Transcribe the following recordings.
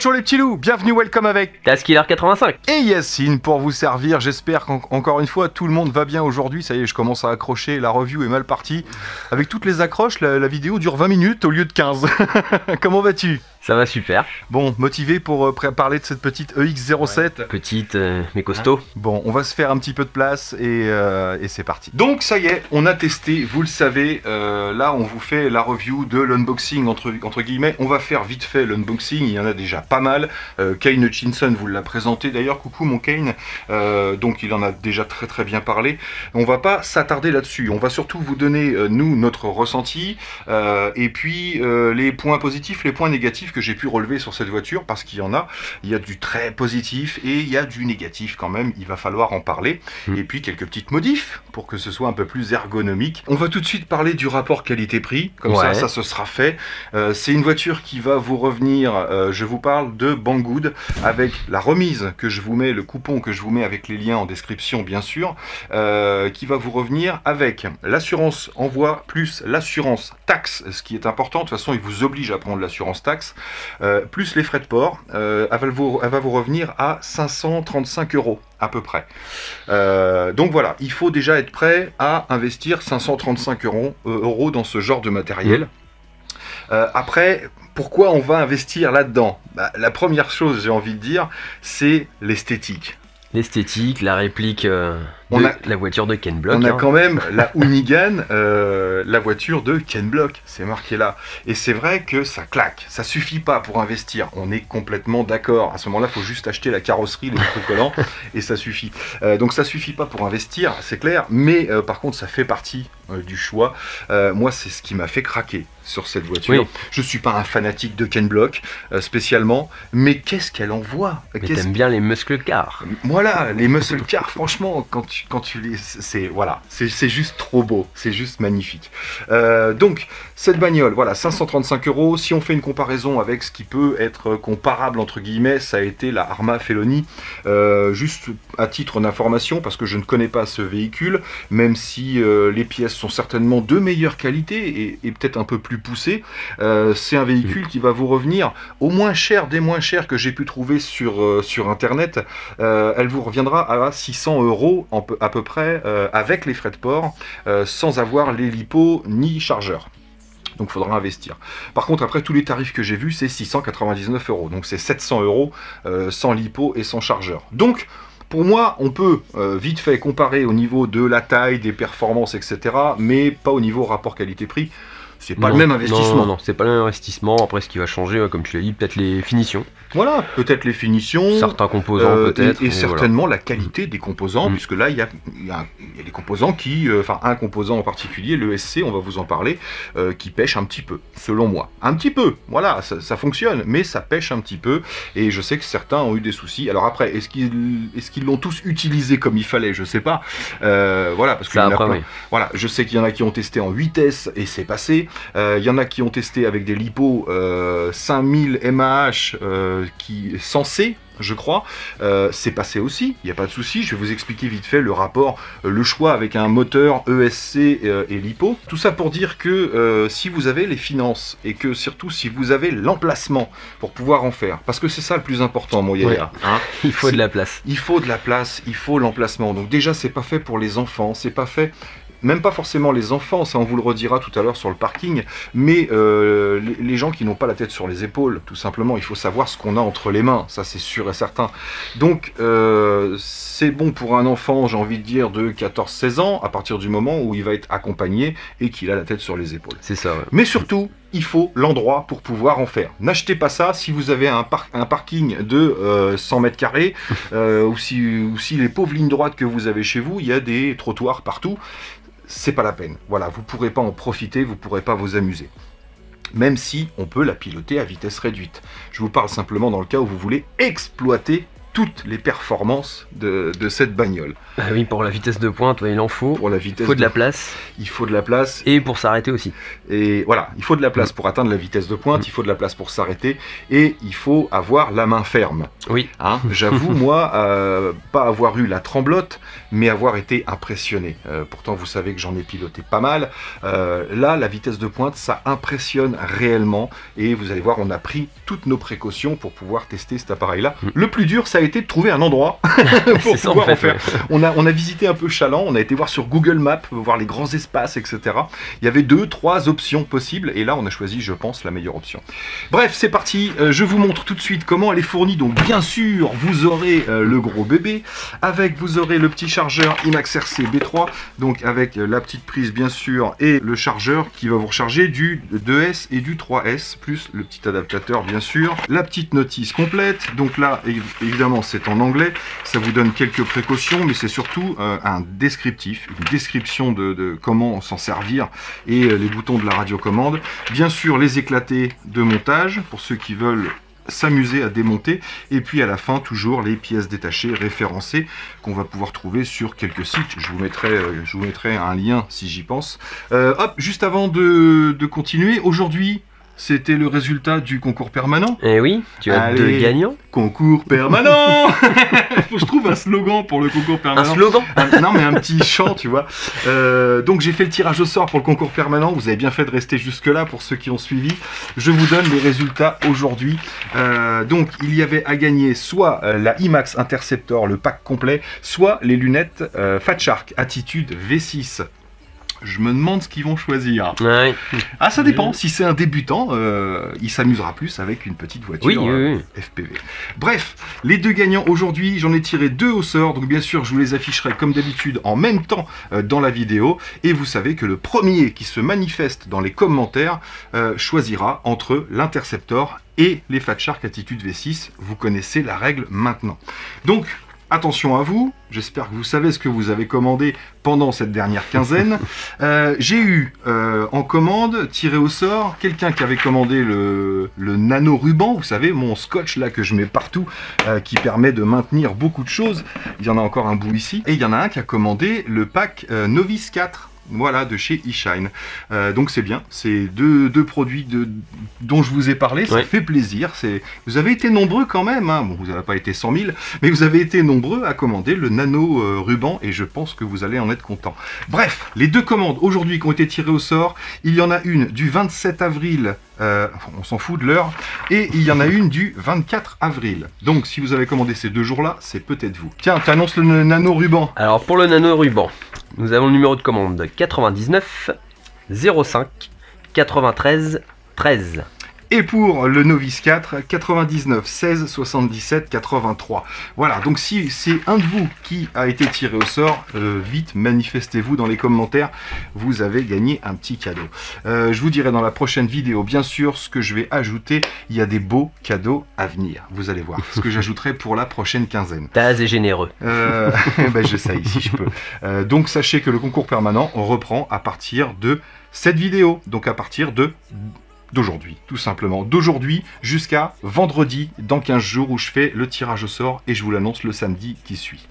Ciao les petits loups, bienvenue, welcome avec Taskiller 85 et Yacine pour vous servir. J'espère qu'encore une fois tout le monde va bien aujourd'hui. Ça y est, je commence à accrocher, la review est mal partie. Avec toutes les accroches, la, la vidéo dure 20 minutes au lieu de 15. Comment vas-tu? Ça va super. Bon, motivé pour euh, pré- parler de cette petite E EX07 Petite euh, mais costaud. Bon, on va se faire un petit peu de place et, euh, et c'est parti. Donc ça y est, on a testé, vous le savez, euh, là on vous fait la review de l'unboxing entre, entre guillemets. On va faire vite fait l'unboxing, il y en a déjà pas mal. Euh, Kane Hutchinson vous l'a présenté d'ailleurs, coucou mon Kane. Euh, donc il en a déjà très très bien parlé. On va pas s'attarder là-dessus, on va surtout vous donner, euh, nous, notre ressenti euh, et puis euh, les points positifs, les points négatifs que j'ai pu relever sur cette voiture parce qu'il y en a. Il y a du très positif et il y a du négatif quand même, il va falloir en parler. Mm. Et puis quelques petites modifs pour que ce soit un peu plus ergonomique. On va tout de suite parler du rapport qualité-prix, comme ça ça se sera fait. Euh, c'est une voiture qui va vous revenir, euh, je vous parle de Banggood avec la remise que je vous mets, le coupon que je vous mets avec les liens en description bien sûr, euh, qui va vous revenir avec l'assurance envoi plus l'assurance taxe, ce qui est important, de toute façon il vous oblige à prendre l'assurance taxe, euh, plus les frais de port, euh, elle, va vous, revenir à 535 euros à peu près. Euh, donc voilà, il faut déjà être prêt à investir 535 euros, dans ce genre de matériel. Après, pourquoi on va investir là-dedans? Bah, La première chose, j'ai envie de dire, c'est l'esthétique. L'esthétique, la réplique On a- la voiture de Ken Block. On a hein. quand même la Hoonigan, euh, la voiture de Ken Block, c'est marqué là. Et c'est vrai que ça claque, ça suffit pas pour investir. On est complètement d'accord. À ce moment-là, il faut juste acheter la carrosserie, les autocollants, et ça suffit. Euh, donc ça suffit pas pour investir, c'est clair. Mais euh, par contre, ça fait partie du choix. Moi, c'est ce qui m'a fait craquer sur cette voiture. Oui. Je suis pas un fanatique de Ken Block spécialement, mais qu'est-ce qu'elle envoie? Mais Qu'est-ce t'aimes bien les muscle cars. voilà, les muscle cars, franchement, quand tu, quand tu les. C'est voilà, c'est juste trop beau, c'est juste magnifique. Euh, donc, cette bagnole, voilà, 535 euros. Si on fait une comparaison avec ce qui peut être comparable, entre guillemets, ça a été la Arma Feloni. Euh, juste à titre d'information, parce que je ne connais pas ce véhicule, même si euh, les pièces sont certainement de meilleure qualité et, et peut-être un peu plus poussées, c'est un véhicule qui va vous revenir au moins cher des moins chers que j'ai pu trouver sur, sur internet. Elle vous reviendra à 600 euros en peu- à peu près euh, avec les frais de port, euh, sans avoir les lipos ni chargeur. Donc il faudra investir. Par contre, après tous les tarifs que j'ai vus, c'est 699 euros. Donc c'est 700 euros euh, sans lipo et sans chargeur. Donc pour moi, on peut euh, vite fait comparer au niveau de la taille, des performances, etc. Mais pas au niveau rapport qualité-prix. C'est pas Non, le même investissement. non, non, c'est pas le même investissement. Après, ce qui va changer, comme tu l'as dit, peut-être les finitions. Voilà, peut-être les finitions. Certains composants, Euh, peut-être. Et, et mais voilà. certainement la qualité des composants, Mm. puisque là, il y a, y a- il y a des composants qui, euh, enfin un composant en particulier, le SC, on va vous en parler, euh, qui pêche un petit peu, selon moi. Un petit peu, voilà, ça, ça fonctionne, mais ça pêche un petit peu, et je sais que certains ont eu des soucis. Alors après, est-ce qu'ils qu'ils l'ont tous utilisé comme il fallait? Je sais pas. Voilà, parce que Ça, après, oui. voilà, je sais qu'il y en a qui ont testé en 8S et c'est passé. Il y en a qui ont testé avec des lipos euh, 5000 mAh qui censés, je crois. Euh, c'est passé aussi, il n'y a pas de souci. Je vais vous expliquer vite fait le rapport, euh, le choix avec un moteur ESC euh, et lipo. Tout ça pour dire que euh, si vous avez les finances et que surtout si vous avez l'emplacement pour pouvoir en faire, parce que c'est ça le plus important, mon Ouais. Yaya. hein. Il faut de la place. Il faut de la place, il faut l'emplacement. Donc déjà, c'est pas fait pour les enfants, c'est pas fait, même pas forcément les enfants, ça on vous le redira tout à l'heure sur le parking, mais euh, les, les gens qui n'ont pas la tête sur les épaules, tout simplement, il faut savoir ce qu'on a entre les mains, ça c'est sûr et certain. Donc euh, c'est bon pour un enfant, j'ai envie de dire, de 14-16 ans, à partir du moment où il va être accompagné et qu'il a la tête sur les épaules. C'est ça, ouais. Mais surtout, il faut l'endroit pour pouvoir en faire. N'achetez pas ça si vous avez un, par- un parking de euh, 100 mètres carrés euh, ou, si, ou si les pauvres lignes droites que vous avez chez vous, il y a des trottoirs partout. C'est pas la peine. Voilà, vous pourrez pas en profiter, vous pourrez pas vous amuser. Même si on peut la piloter à vitesse réduite. Je vous parle simplement dans le cas où vous voulez exploiter toutes les performances de, de cette bagnole. Ah oui, pour la vitesse de pointe, ouais, il en faut. Pour la Il faut de la place. il faut de la place Et pour s'arrêter aussi. et voilà, il faut de la place pour atteindre la vitesse de pointe, il faut de la place pour s'arrêter et il faut avoir la main ferme. Oui. Hein, J'avoue, moi, euh, pas avoir eu la tremblote, mais avoir été impressionné. Euh, pourtant, vous savez que j'en ai piloté pas mal. Euh, là, la vitesse de pointe, ça impressionne réellement. Et vous allez voir, on a pris toutes nos précautions pour pouvoir tester cet appareil-là. Mm. Le plus dur, ça a été de trouver un endroit pour en pouvoir en, faire. On a, on a visité un peu Chaland, on a été voir sur Google Maps, voir les grands espaces, etc. Il y avait deux, trois options possibles, et là, on a choisi, je pense, la meilleure option. Bref, c'est parti. Euh, je vous montre tout de suite comment elle est fournie. Donc, bien sûr, vous aurez euh, le gros bébé. Avec, vous aurez le petit chargeur IMAX RC B3. Donc, avec euh, la petite prise, bien sûr, et le chargeur qui va vous recharger du 2S et du 3S, plus le petit adaptateur, bien sûr. La petite notice complète. Donc là, évi- c'est en anglais. Ça vous donne quelques précautions, mais c'est surtout euh, un descriptif, une description de, comment s'en servir et euh, les boutons de la radiocommande. Bien sûr, les éclatés de montage pour ceux qui veulent s'amuser à démonter et puis à la fin toujours les pièces détachées référencées qu'on va pouvoir trouver sur quelques sites je vous mettrai, euh, je vous mettrai un lien si j'y pense hop juste avant de continuer aujourd'hui c'était le résultat du concours permanent Et oui, tu as Allez. deux gagnants. concours permanent faut que je trouve un slogan pour le concours Un permanent slogan. un- non mais un petit chant tu vois Euh, donc j'ai fait le tirage au sort pour le concours permanent vous avez bien fait de rester jusque là pour ceux qui ont suivi je vous donne les résultats aujourd'hui Euh, donc il y avait à gagner soit euh, la IMAX Interceptor le pack complet soit les lunettes euh, Fat Shark Attitude V6 je me demande ce qu'ils vont choisir. Ouais. Ah, ça dépend. Si c'est un débutant, euh, il s'amusera plus avec une petite voiture. Oui, euh, oui, oui. FPV. Bref, les deux gagnants aujourd'hui, j'en ai tiré deux au sort, donc bien sûr je vous les afficherai comme d'habitude en même temps euh, dans la vidéo, et vous savez que le premier qui se manifeste dans les commentaires euh, choisira entre l'Interceptor et les Fat Shark Attitude V6, vous connaissez la règle maintenant. Donc, attention à vous, j'espère que vous savez ce que vous avez commandé pendant cette dernière quinzaine. Euh, J'ai eu euh, en commande, tiré au sort, quelqu'un qui avait commandé le, le nano ruban, vous savez, mon scotch là que je mets partout, euh, qui permet de maintenir beaucoup de choses. Il y en a encore un bout ici. Et il y en a un qui a commandé le pack Novice 4. Voilà, de chez eShine. Euh, donc c'est bien, c'est deux, deux produits de, dont je vous ai parlé, ça Ouais. fait plaisir. Vous avez été nombreux quand même, hein. bon vous n'avez pas été 100 000, mais vous avez été nombreux à commander le nano euh, ruban et je pense que vous allez en être content. Bref, les deux commandes aujourd'hui qui ont été tirées au sort, il y en a une du 27 avril, euh, on s'en fout de l'heure, et il y en a une du 24 avril. Donc si vous avez commandé ces deux jours-là, c'est peut-être vous. Tiens, tu annonces le nano ruban. Alors pour le nano ruban, nous avons le numéro de commande 99 05 93 13. Et pour le Novice 4, 99 16 77 83. Voilà, donc si c'est un de vous qui a été tiré au sort, euh, vite manifestez-vous dans les commentaires, vous avez gagné un petit cadeau. Euh, je vous dirai dans la prochaine vidéo, bien sûr, ce que je vais ajouter. Il y a des beaux cadeaux à venir, vous allez voir. Ce que j'ajouterai pour la prochaine quinzaine. Taz et généreux. Euh, ben, j'essaye si je peux. Euh, donc sachez que le concours permanent reprend à partir de cette vidéo, donc à partir de d'aujourd'hui, tout simplement. D'aujourd'hui jusqu'à vendredi, dans 15 jours, où je fais le tirage au sort et je vous l'annonce le samedi qui suit.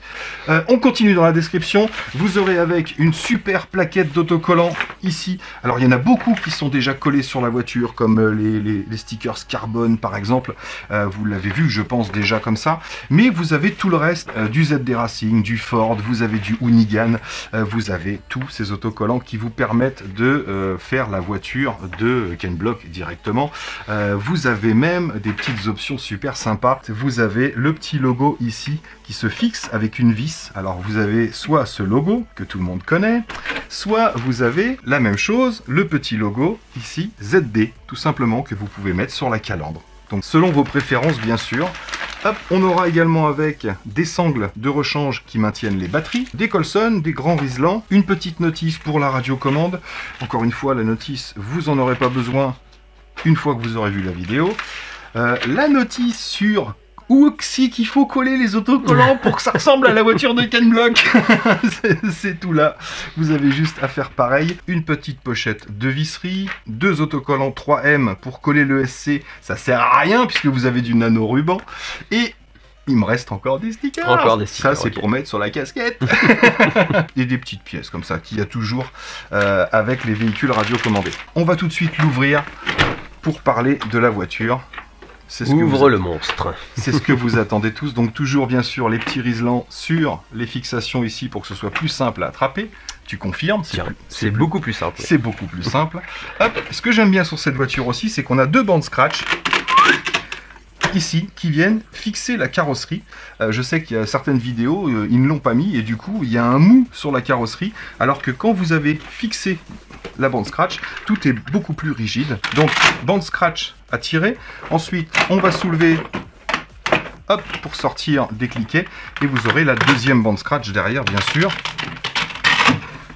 Euh, on continue dans la description. Vous aurez avec une super plaquette d'autocollants ici. Alors il y en a beaucoup qui sont déjà collés sur la voiture, comme euh, les, stickers carbone par exemple. Euh, vous l'avez vu, je pense déjà comme ça. Mais vous avez tout le reste, du ZD Racing, du Ford, vous avez du euh, vous avez tous ces autocollants qui vous permettent de faire la voiture de Ken Block directement. Euh, vous avez même des petites options super sympas. Vous avez le petit logo ici qui se fixe avec une vis. Alors vous avez soit ce logo que tout le monde connaît, soit vous avez la même chose, le petit logo ici ZD, tout simplement que vous pouvez mettre sur la calandre. Donc selon vos préférences bien sûr. Hop, on aura également avec des sangles de rechange qui maintiennent les batteries, des Colson, des grands Riesland, une petite notice pour la radiocommande. Encore une fois, la notice, vous en aurez pas besoin une fois que vous aurez vu la vidéo. Euh, la notice sur où c'est qu'il faut coller les autocollants pour que ça ressemble à la voiture de Ken Block. C'est- tout là. Vous avez juste à faire pareil. Une petite pochette de visserie, deux autocollants 3M pour coller le SC. Ça sert à rien puisque vous avez du nano ruban. Et Il me reste encore des stickers. Encore des stickers, Ça, c'est pour mettre sur la casquette. Et des petites pièces comme ça qu'il y a toujours euh, avec les véhicules radiocommandés. On va tout de suite l'ouvrir pour parler de la voiture. C'est ce que vous Ouvre le monstre. c'est ce que vous attendez tous. Donc toujours bien sûr les petits riselants sur les fixations ici pour que ce soit plus simple à attraper. Tu confirmes c'est beaucoup plus simple. C'est beaucoup plus simple. Hop, ce que j'aime bien sur cette voiture aussi, c'est qu'on a deux bandes scratch ici qui viennent fixer la carrosserie. Euh, je sais qu'il y a certaines vidéos, euh, ils ne l'ont pas mis et du coup il y a un mou sur la carrosserie alors que quand vous avez fixé la bande scratch, tout est beaucoup plus rigide. Donc bande scratch à tirer. Ensuite on va soulever hop pour sortir des cliquets et vous aurez la deuxième bande scratch derrière bien sûr.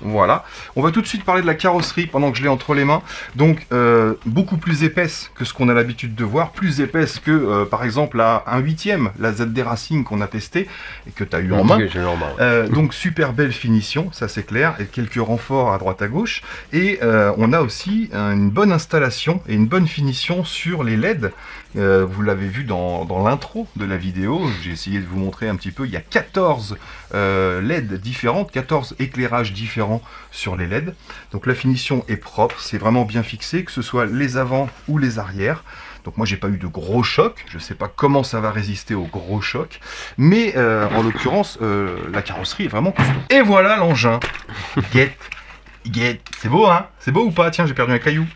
Voilà. On va tout de suite parler de la carrosserie pendant que je l'ai entre les mains. Donc, euh, beaucoup plus épaisse que ce qu'on a l'habitude de voir. Plus épaisse que, euh, par exemple, la 1 huitième, la ZD Racing qu'on a testé et que tu as eu en main. Que j'ai eu en main, ouais. Euh, donc super belle finition, ça c'est clair, et quelques renforts à droite à gauche. Et on a aussi une bonne installation et une bonne finition sur les LED. Euh, vous l'avez vu dans, dans l'intro de la vidéo, j'ai essayé de vous montrer un petit peu, il y a 14 euh, LED différentes, 14 éclairages différents sur les LED. Donc la finition est propre, c'est vraiment bien fixé, que ce soit les avant ou les arrières. Donc moi j'ai pas eu de gros chocs, je sais pas comment ça va résister aux gros chocs, mais euh, en l'occurrence euh, la carrosserie est vraiment costaud. Et voilà l'engin. Get, get, c'est beau hein? C'est beau ou pas? Tiens j'ai perdu un caillou.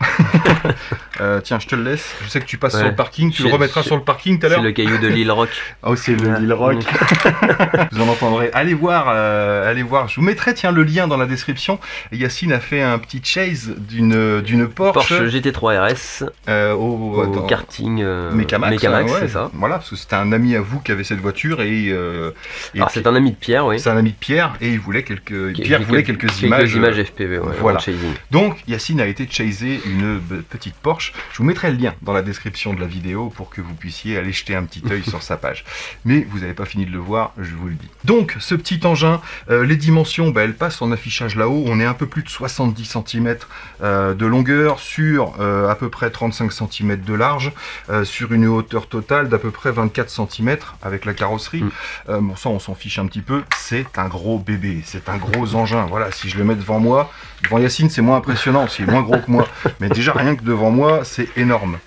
Euh, tiens je te le laisse, je sais que tu passes Ouais. sur le parking, tu le C'est- remettras c'est- sur le parking tout à C'est l'heure. le caillou de l'île Rock. Oh c'est le. Lille Rock. vous en entendrez. Allez voir, euh, allez voir. Je vous mettrai tiens le lien dans la description. Yacine a fait un petit chase d'une d'une Porsche, Porsche GT3 RS euh, au, karting euh, Mecamax, Mecamax, ouais. c'est ça. Voilà, parce que c'était un ami à vous qui avait cette voiture et, et c'est un ami de Pierre, oui. c'est un ami de Pierre et il voulait quelques Pierre voulait quelques, images. images FPV, ouais, voilà. chasing. Donc Yacine a été chaser une petite Porsche. Je vous mettrai le lien dans la description de la vidéo pour que vous puissiez aller jeter un petit œil sur sa page. Mais vous n'avez pas fini de le voir, je vous le dis. Donc ce petit engin, euh, les dimensions, bah, elles passent en affichage là-haut. On est un peu plus de 70 cm de longueur sur euh, à peu près 35 cm de large, euh, sur une hauteur totale d'à peu près 24 cm avec la carrosserie. Mm. Euh, bon ça on s'en fiche un petit peu. C'est un gros bébé, c'est un gros engin. Voilà, si je le mets devant moi, devant Yacine c'est moins impressionnant, c'est moins gros que moi. Mais déjà rien que devant moi, c'est énorme.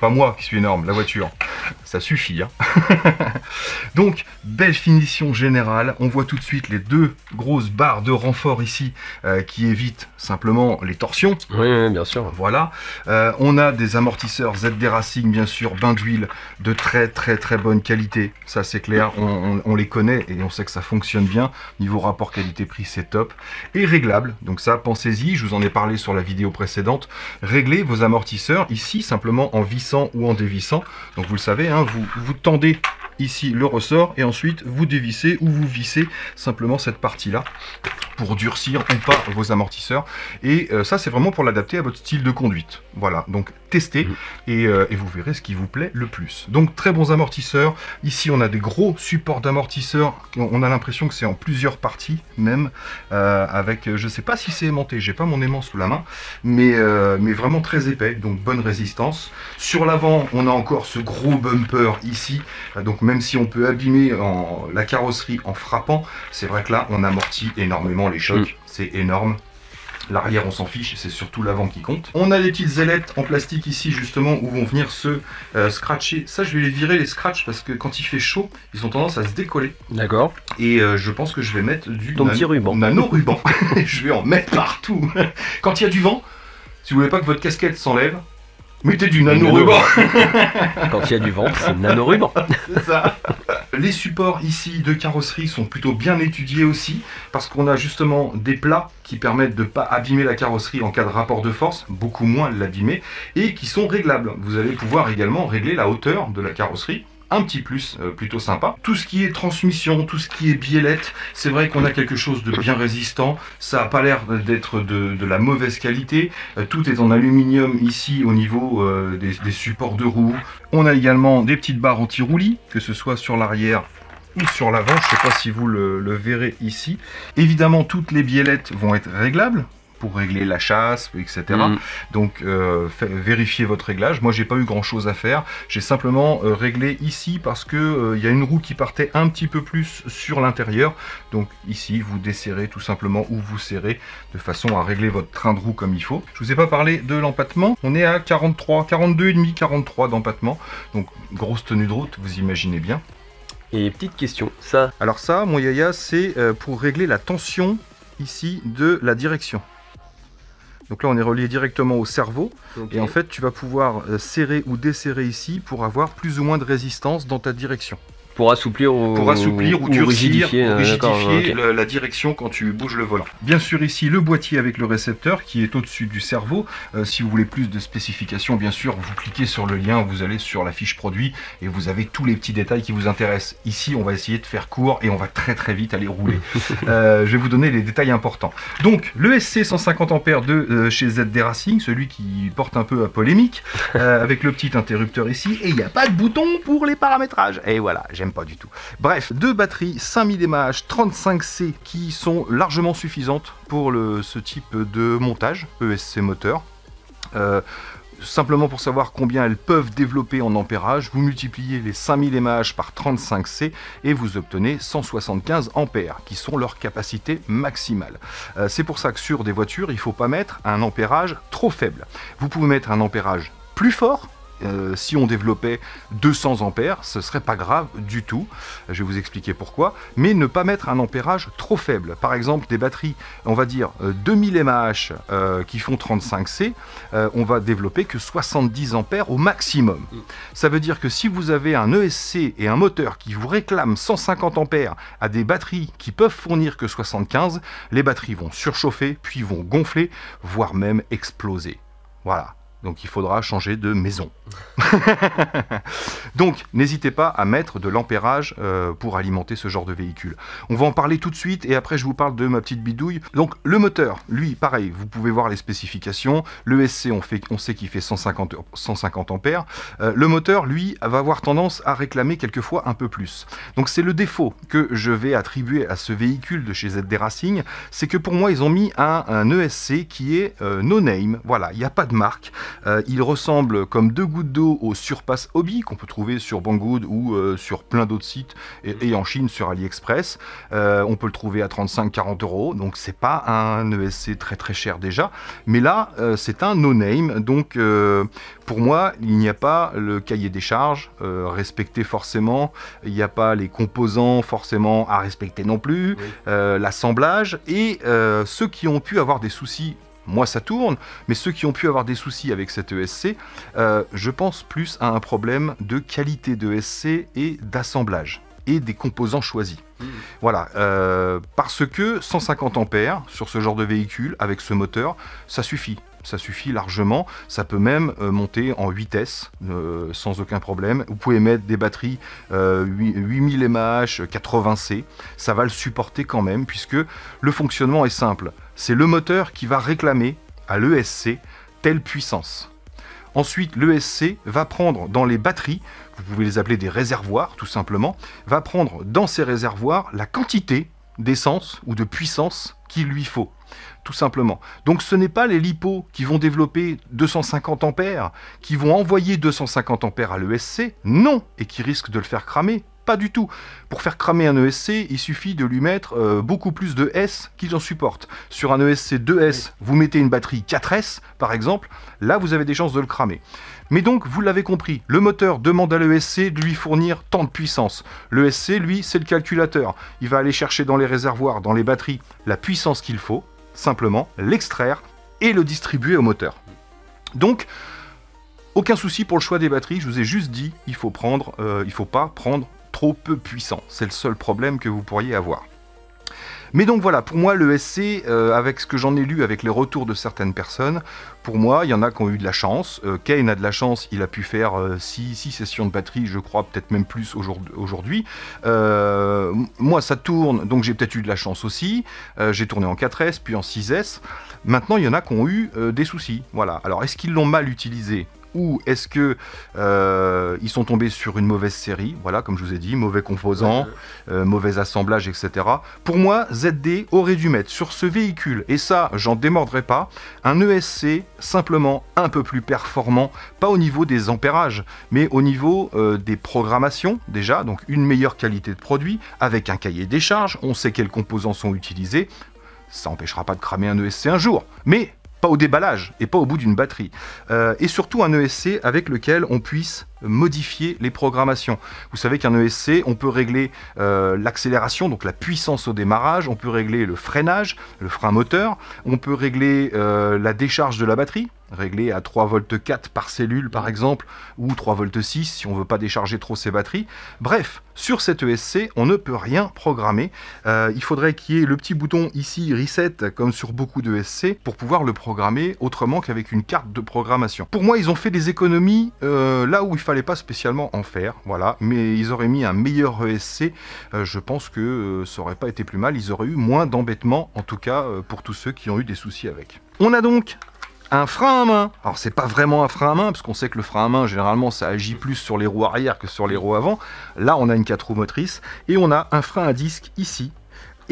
Pas moi qui suis énorme, la voiture. Ça suffit. Hein. Donc, belle finition générale. On voit tout de suite les deux grosses barres de renfort ici euh, qui évitent simplement les torsions. Oui, oui, bien sûr. Voilà. Euh, on a des amortisseurs ZD Racing, bien sûr, bain d'huile de très très très bonne qualité. Ça, c'est clair. On, on- on les connaît et on sait que ça fonctionne bien. Niveau rapport qualité-prix, c'est top. Et réglable. Donc ça, pensez-y. Je vous en ai parlé sur la vidéo précédente. Réglez vos amortisseurs ici simplement en vissant ou en dévissant. Donc vous le savez, hein, vous, vous tendez ici le ressort et ensuite vous dévissez ou vous vissez simplement cette partie-là pour durcir ou pas vos amortisseurs. Et euh, ça, c'est vraiment pour l'adapter à votre style de conduite. Voilà, donc testez et, euh, et vous verrez ce qui vous plaît le plus. Donc très bons amortisseurs. Ici, on a des gros supports d'amortisseurs. On a l'impression que c'est en plusieurs parties même, euh, avec, je sais pas si c'est aimanté, j'ai pas mon aimant sous la main, mais, mais vraiment très épais, donc bonne résistance. Sur l'avant, on a encore ce gros bumper ici, donc même si on peut abîmer en- la carrosserie en frappant, c'est vrai que là, on amortit énormément les chocs, Mm. c'est énorme. L'arrière, on s'en fiche, c'est surtout l'avant qui compte. On a des petites ailettes en plastique ici, justement, où vont venir se euh, scratcher. Ça, je vais les virer, les scratchs, parce que quand il fait chaud, ils ont tendance à se décoller. D'accord. Et euh, je pense que je vais mettre du Ton petit ruban. nano ruban. je vais en mettre partout. Quand il y a du vent, si vous voulez pas que votre casquette s'enlève, mettez du nano Nano ruban. Quand il y a du vent, c'est nano ruban. C'est ça. Les supports ici de carrosserie sont plutôt bien étudiés aussi, parce qu'on a justement des plats qui permettent de ne pas abîmer la carrosserie en cas de rapport de force, beaucoup moins l'abîmer, et qui sont réglables. Vous allez pouvoir également régler la hauteur de la carrosserie. Un petit plus euh, plutôt sympa. Tout ce qui est transmission, tout ce qui est biellette, c'est vrai qu'on a quelque chose de bien résistant. Ça n'a pas l'air d'être de, la mauvaise qualité. Euh, tout est en aluminium ici au niveau euh, des, supports de roues. On a également des petites barres anti-roulis, que ce soit sur l'arrière ou sur l'avant. Je ne sais pas si vous le verrez ici. Évidemment, toutes les biellettes vont être réglables pour régler la chasse, etc. Mm. Donc euh, vérifiez votre réglage. Moi j'ai pas eu grand chose à faire. J'ai simplement euh, réglé ici parce que euh, il y a une roue qui partait un petit peu plus sur l'intérieur. Donc ici vous desserrez tout simplement où vous serrez de façon à régler votre train de roue comme il faut. Je vous ai pas parlé de l'empattement. On est à 43, 42 et demi, 43 d'empattement. Donc grosse tenue de route, vous imaginez bien. Et petite question, ça, Alors ça, mon yaya, c'est pour régler la tension ici de la direction. Donc là, on est relié directement au cerveau. Et en fait, tu vas pouvoir euh, serrer ou desserrer ici pour avoir plus ou moins de résistance dans ta direction. Pour assouplir ou, Pour assouplir ou, durcir, rigidifier, ou le- la direction quand tu bouges le volant. Bien sûr, ici, le boîtier avec le récepteur qui est au-dessus du cerveau. Euh, si vous voulez plus de spécifications, bien sûr, vous cliquez sur le lien, vous allez sur la fiche produit et vous avez tous les petits détails qui vous intéressent. Ici, on va essayer de faire court et on va très très vite aller rouler. Euh, je vais vous donner les détails importants. Donc, le SC 150 ampères de euh, chez ZD Racing, celui qui porte un peu à polémique, euh, avec le petit interrupteur ici, et il n'y a pas de bouton pour les paramétrages. Et voilà, pas du tout. Bref, deux batteries 5000 mAh 35C qui sont largement suffisantes pour ce type de montage ESC moteur. Euh, Simplement pour savoir combien elles peuvent développer en ampérage, vous multipliez les 5000 mAh par 35C et vous obtenez 175 ampères, qui sont leur capacité maximale. Euh, c'est pour ça que sur des voitures, il faut pas mettre un ampérage trop faible. Vous pouvez mettre un ampérage plus fort. Euh, si on développait 200 ampères, ce serait pas grave du tout. Je vais vous expliquer pourquoi. Mais ne pas mettre un ampérage trop faible. Par exemple, des batteries, on va dire euh, 2000 mAh euh, qui font 35C, euh, on va développer que 70 ampères au maximum. Ça veut dire que si vous avez un ESC et un moteur qui vous réclament 150 ampères à des batteries qui peuvent fournir que 75, les batteries vont surchauffer, puis vont gonfler, voire même exploser. Voilà. Donc il faudra changer de maison. Donc n'hésitez pas à mettre de l'ampérage euh, pour alimenter ce genre de véhicule. On va en parler tout de suite et après je vous parle de ma petite bidouille. Donc le moteur, lui pareil, vous pouvez voir les spécifications. Le SC on, sait qu'il fait 150, 150 ampères. Euh, le moteur, lui, va avoir tendance à réclamer quelquefois un peu plus. Donc c'est le défaut que je vais attribuer à ce véhicule de chez ZD Racing, c'est que pour moi ils ont mis un, un ESC qui est euh, no name, voilà, il n'y a pas de marque. Euh, il ressemble comme deux gouttes d'eau au Surpass Hobby qu'on peut trouver sur Banggood ou euh, sur plein d'autres sites et, et en Chine sur AliExpress. Euh, on peut le trouver à 35-40 euros, donc c'est pas un ESC très très cher déjà. Mais là, c'est un no name, donc pour moi, il n'y a pas le cahier des charges respecté forcément, il n'y a pas les composants forcément à respecter non plus, Oui. l'assemblage et ceux qui ont pu avoir des soucis. Moi, ça tourne, mais ceux qui ont pu avoir des soucis avec cet ESC, euh, je pense plus à un problème de qualité de ESC et d'assemblage et des composants choisis. Mm. Voilà, euh, parce que 150 ampères sur ce genre de véhicule avec ce moteur, ça suffit. Ça suffit largement. Ça peut même euh, monter en vitesse euh, sans aucun problème. Vous pouvez mettre des batteries euh, 8 8000 mAh 80C. Ça va le supporter quand même puisque le fonctionnement est simple. C'est le moteur qui va réclamer à l'ESC telle puissance. Ensuite, l'ESC va prendre dans les batteries, vous pouvez les appeler des réservoirs tout simplement, va prendre dans ces réservoirs la quantité d'essence ou de puissance qu'il lui faut. Tout simplement. Donc ce n'est pas les lipos qui vont développer 250 ampères, qui vont envoyer 250 ampères à l'ESC, non, et qui risquent de le faire cramer. Pas du tout. Pour faire cramer un ESC, il suffit de lui mettre euh, beaucoup plus de S qu'il en supporte. Sur un ESC 2S, vous mettez une batterie 4S, par exemple, là vous avez des chances de le cramer. Mais donc, vous l'avez compris, le moteur demande à l'ESC de lui fournir tant de puissance. L'ESC, lui, c'est le calculateur. Il va aller chercher dans les réservoirs, dans les batteries, la puissance qu'il faut, simplement, l'extraire et le distribuer au moteur. Donc, aucun souci pour le choix des batteries, je vous ai juste dit, il faut prendre, euh, il faut pas prendre trop peu puissant. C'est le seul problème que vous pourriez avoir. Mais donc voilà, pour moi, le SC, euh, avec ce que j'en ai lu, avec les retours de certaines personnes, pour moi, il y en a qui ont eu de la chance. Euh, Kane a de la chance, il a pu faire 6 sessions de batterie, je crois, peut-être même plus aujourd'hui-. Euh, moi, ça tourne, donc j'ai peut-être eu de la chance aussi. Euh, j'ai tourné en 4S, puis en 6S. Maintenant, il y en a qui ont eu euh, des soucis. Voilà. Alors, est-ce qu'ils l'ont mal utilisé? Ou est-ce que euh, ils sont tombés sur une mauvaise série Voilà, comme je vous ai dit, mauvais composants, euh, mauvais assemblage, etc. Pour moi, ZD aurait dû mettre sur ce véhicule, et ça, j'en démordrai pas, un ESC simplement un peu plus performant, pas au niveau des ampérages, mais au niveau euh, des programmations déjà, donc une meilleure qualité de produit, avec un cahier des charges, on sait quels composants sont utilisés, ça n'empêchera pas de cramer un ESC un jour, mais pas au déballage et pas au bout d'une batterie. Euh, et surtout un ESC avec lequel on puisse modifier les programmations. Vous savez qu'un ESC, on peut régler euh, l'accélération, donc la puissance au démarrage, on peut régler le freinage, le frein moteur, on peut régler euh, la décharge de la batterie, réglé à 3 volts 4 par cellule par exemple, ou 3 volts 6 si on veut pas décharger trop ses batteries. Bref, sur cet ESC, on ne peut rien programmer. Euh, il faudrait qu'il y ait le petit bouton ici Reset, comme sur beaucoup d'ESC, pour pouvoir le programmer autrement qu'avec une carte de programmation. Pour moi, ils ont fait des économies euh, là où il fallait pas spécialement en faire, voilà, mais ils auraient mis un meilleur ESC, euh, je pense que ça aurait pas été plus mal, ils auraient eu moins d'embêtements, en tout cas pour tous ceux qui ont eu des soucis avec. On a donc un frein à main. Alors c'est pas vraiment un frein à main, parce qu'on sait que le frein à main, généralement, ça agit plus sur les roues arrière que sur les roues avant. Là, on a une 4 roues motrices, et on a un frein à disque ici,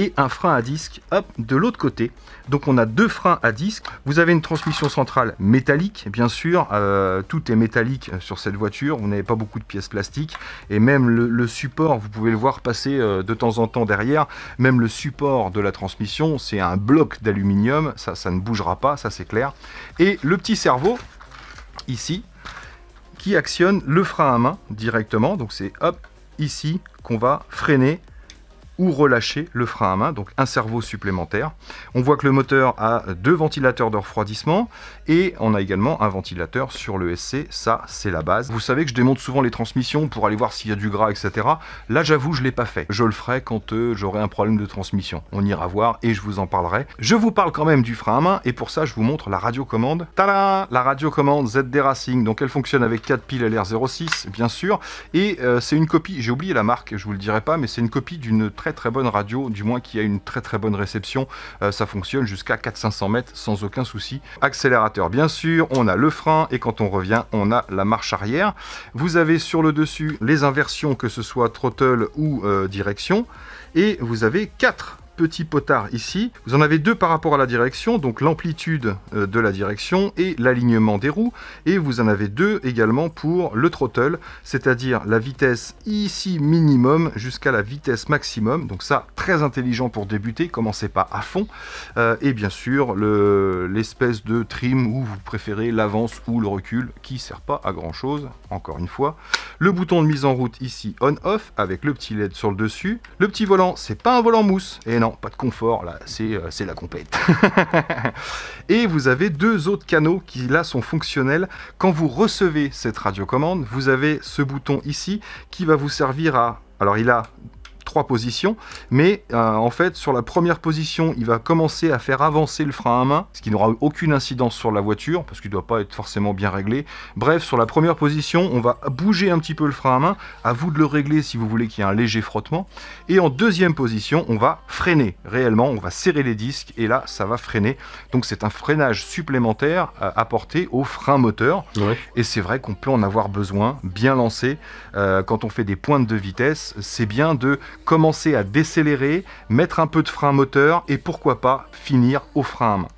et un frein à disque de l'autre côté. Donc on a deux freins à disque. Vous avez une transmission centrale métallique, bien sûr. Euh, tout est métallique sur cette voiture. Vous n'avez pas beaucoup de pièces plastiques. Et même le, support, vous pouvez le voir passer euh, de temps en temps derrière. Même le support de la transmission, c'est un bloc d'aluminium. Ça, ça ne bougera pas, ça c'est clair. Et le petit cerveau, ici, qui actionne le frein à main directement. Donc c'est hop, ici, qu'on va freiner ou relâcher le frein à main, donc un cerveau supplémentaire. On voit que le moteur a deux ventilateurs de refroidissement et on a également un ventilateur sur le SC, ça c'est la base. Vous savez que je démonte souvent les transmissions pour aller voir s'il y a du gras, etc. Là j'avoue je l'ai pas fait. Je le ferai quand euh, j'aurai un problème de transmission. On ira voir et je vous en parlerai. Je vous parle quand même du frein à main et pour ça je vous montre la radiocommande. Tada La radiocommande ZD Racing, donc elle fonctionne avec 4 piles LR06 bien sûr et euh, c'est une copie, j'ai oublié la marque, je vous le dirai pas, mais c'est une copie d'une très très bonne radio, du moins qui a une très très bonne réception. Euh, ça fonctionne jusqu'à 400-500 mètres sans aucun souci. Accélérateur bien sûr, on a le frein et quand on revient, on a la marche arrière. Vous avez sur le dessus les inversions, que ce soit throttle ou euh, direction. Et vous avez quatre petit potard ici. Vous en avez deux par rapport à la direction, donc l'amplitude euh, de la direction et l'alignement des roues. Et vous en avez deux également pour le throttle, c'est-à-dire la vitesse ici minimum jusqu'à la vitesse maximum. Donc ça, très intelligent pour débuter, commencez pas à fond. Euh, et bien sûr, l'espèce de trim où vous préférez l'avance ou le recul, qui sert pas à grand chose, encore une fois. Le bouton de mise en route ici on-off avec le petit LED sur le dessus. Le petit volant, c'est pas un volant mousse. Et non, pas de confort, là, c'est euh, la compète. et vous avez deux autres canaux qui, là, sont fonctionnels. Quand vous recevez cette radiocommande, vous avez ce bouton ici qui va vous servir à... Alors, il a trois positions, mais euh, en fait sur la première position il va commencer à faire avancer le frein à main, ce qui n'aura aucune incidence sur la voiture, parce qu'il ne doit pas être forcément bien réglé. Bref, sur la première position, on va bouger un petit peu le frein à main, à vous de le régler si vous voulez qu'il y ait un léger frottement. Et en deuxième position, on va freiner réellement, on va serrer les disques, et là ça va freiner. Donc c'est un freinage supplémentaire euh, apporté au frein moteur. Et c'est vrai qu'on peut en avoir besoin, bien lancé, euh, quand on fait des pointes de vitesse, c'est bien de commencer à décélérer, mettre un peu de frein moteur et pourquoi pas finir au frein à main.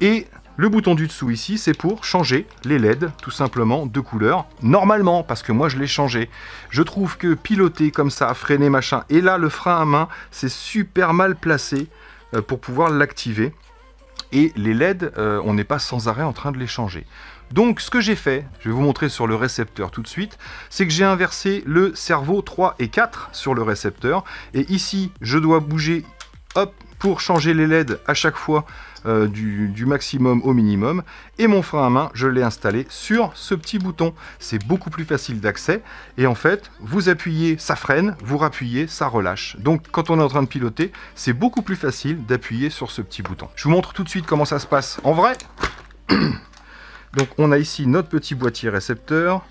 Et le bouton du dessous ici, c'est pour changer les LED, tout simplement, de couleur. Normalement, parce que moi je l'ai changé. Je trouve que piloter comme ça, freiner machin, et là le frein à main, c'est super mal placé euh, pour pouvoir l'activer. Et les LED, euh, on n'est pas sans arrêt en train de les changer. Donc ce que j'ai fait, je vais vous montrer sur le récepteur tout de suite, c'est que j'ai inversé le cerveau 3 et 4 sur le récepteur. Et ici, je dois bouger hop, pour changer les LED à chaque fois euh, du, maximum au minimum. Et mon frein à main, je l'ai installé sur ce petit bouton. C'est beaucoup plus facile d'accès. Et en fait, vous appuyez, ça freine, vous rappuyez, ça relâche. Donc quand on est en train de piloter, c'est beaucoup plus facile d'appuyer sur ce petit bouton. Je vous montre tout de suite comment ça se passe en vrai. Donc on a ici notre petit boîtier récepteur.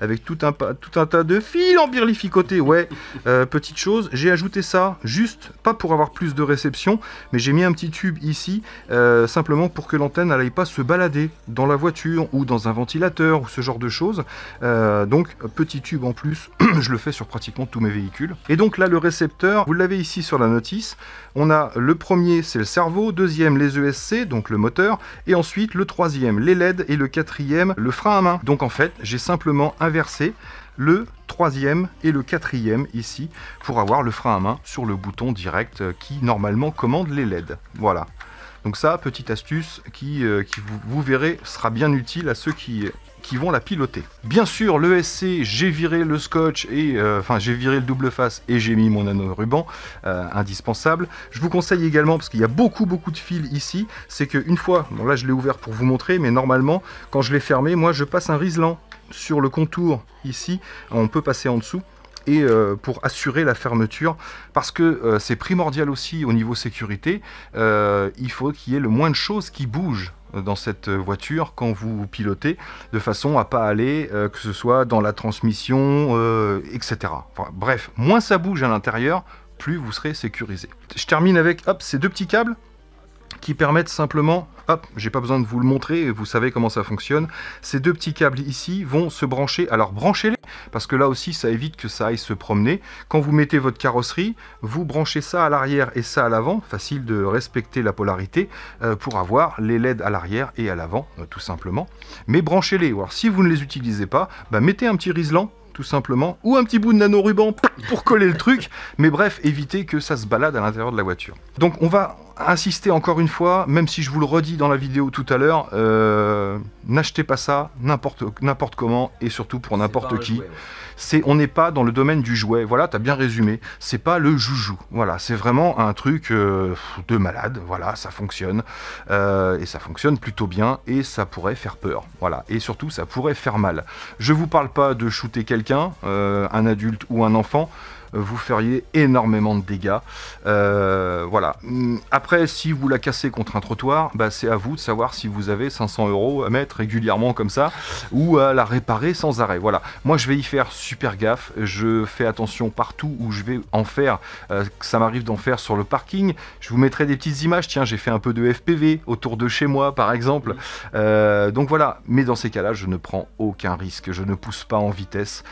Avec tout un, tout un tas de fils en birlificoté. Ouais, Euh, petite chose, j'ai ajouté ça juste, pas pour avoir plus de réception, mais j'ai mis un petit tube ici, euh, simplement pour que l'antenne n'aille pas se balader dans la voiture ou dans un ventilateur ou ce genre de choses. Euh, donc, petit tube en plus, je le fais sur pratiquement tous mes véhicules. Et donc là, le récepteur, vous l'avez ici sur la notice. On a le premier, c'est le cerveau, deuxième, les ESC, donc le moteur, et ensuite le troisième, les LED, et le quatrième, le frein à main. Donc en fait, j'ai simplement le troisième et le quatrième ici pour avoir le frein à main sur le bouton direct euh, qui normalement commande les LED. Voilà. Donc ça, petite astuce qui, euh, qui vous, verrez sera bien utile à ceux qui, vont la piloter. Bien sûr, le SC, j'ai viré le scotch et euh, enfin j'ai viré le double face et j'ai mis mon anneau ruban indispensable. Je vous conseille également parce qu'il y a beaucoup beaucoup de fils ici, c'est qu'une fois, bon là je l'ai ouvert pour vous montrer, mais normalement quand je l'ai fermé, moi je passe un riselant sur le contour ici, on peut passer en dessous et euh, pour assurer la fermeture parce que euh, c'est primordial aussi au niveau sécurité euh, il faut qu'il y ait le moins de choses qui bougent dans cette voiture quand vous pilotez de façon à pas aller que ce soit dans la transmission etc bref moins ça bouge à l'intérieur plus vous serez sécurisé. Je termine avec hop ces deux petits câbles qui permettent simplement, hop, j'ai pas besoin de vous le montrer, vous savez comment ça fonctionne. Ces deux petits câbles ici vont se brancher, alors branchez-les, parce que là aussi ça évite que ça aille se promener. Quand vous mettez votre carrosserie, vous branchez ça à l'arrière et ça à l'avant, facile de respecter la polarité, euh, pour avoir les LED à l'arrière et à l'avant, euh, tout simplement. Mais branchez-les, alors si vous ne les utilisez pas, bah, mettez un petit riselant tout simplement, ou un petit bout de nano-ruban pour coller le truc, mais bref, évitez que ça se balade à l'intérieur de la voiture. Donc on va insister encore une fois, même si je vous le redis dans la vidéo tout à l'heure, euh, n'achetez pas ça n'importe n'importe comment et surtout pour n'importe qui. C'est, on n'est pas dans le domaine du jouet. Voilà, t'as bien résumé. C'est pas le joujou. Voilà, c'est vraiment un truc euh, de malade. Voilà, ça fonctionne Euh, et ça fonctionne plutôt bien et ça pourrait faire peur. Voilà, et surtout ça pourrait faire mal. Je vous parle pas de shooter quelqu'un, euh, un adulte ou un enfant. Vous feriez énormément de dégâts. Euh, voilà. Hum, Après, si vous la cassez contre un trottoir, bah, c'est à vous de savoir si vous avez 500 euros à mettre régulièrement comme ça ou à la réparer sans arrêt. Voilà. Moi, je vais y faire super gaffe. Je fais attention partout où je vais en faire. Euh, ça m'arrive d'en faire sur le parking. Je vous mettrai des petites images. Tiens, j'ai fait un peu de FPV autour de chez moi, par exemple. Euh, donc voilà. Mais dans ces cas-là, je ne prends aucun risque. Je ne pousse pas en vitesse.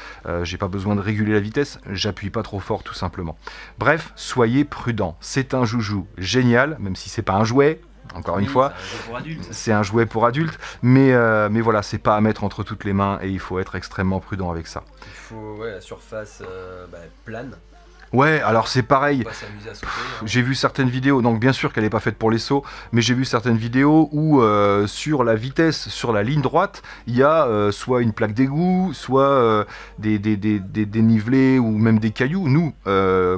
J'ai pas besoin de réguler la vitesse. J'appuie pas trop fort, tout simplement. Bref, soyez prudents. C'est un joujou génial, même si c'est pas un jouet. Encore une fois, c'est un jouet pour adultes, mais, euh, mais voilà, c'est pas à mettre entre toutes les mains et il faut être extrêmement prudent avec ça. Il faut ouais, la surface euh, bah, plane, Ouais, alors c'est pareil. hein. J'ai vu certaines vidéos, donc bien sûr qu'elle n'est pas faite pour les sauts, mais j'ai vu certaines vidéos où euh, sur la vitesse, sur la ligne droite, il y a euh, soit une plaque d'égout, soit euh, des, des, des, des dénivelés ou même des cailloux. Nous,